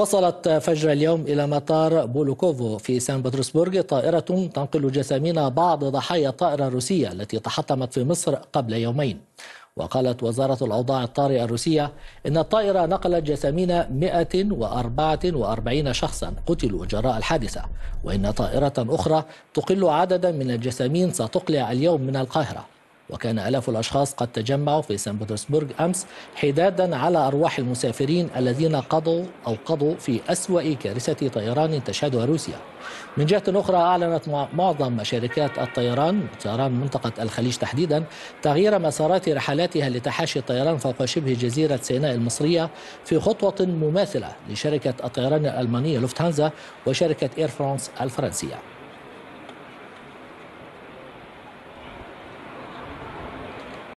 وصلت فجر اليوم إلى مطار بولوكوفو في سان بطرسبورغ. طائرة تنقل جسامين بعض ضحايا الطائرة الروسية التي تحطمت في مصر قبل يومين. وقالت وزارة الأوضاع الطارئة الروسية إن الطائرة نقلت جسامين 144 شخصا. قتلوا جراء الحادثة. وإن طائرة أخرى تقل عددا من الجسامين ستقلع اليوم من القاهرة. وكان آلاف الأشخاص قد تجمعوا في سان بطرسبرغ أمس حدادا على أرواح المسافرين الذين قضوا أو قضوا في أسوأ كارثة طيران تشهدها روسيا. من جهة أخرى أعلنت معظم شركات الطيران طيران منطقة الخليج تحديدا تغيير مسارات رحلاتها لتحاشي الطيران فوق شبه جزيرة سيناء المصرية في خطوة مماثلة لشركة الطيران الألمانية لوفتهانزا وشركة إير فرانس الفرنسية.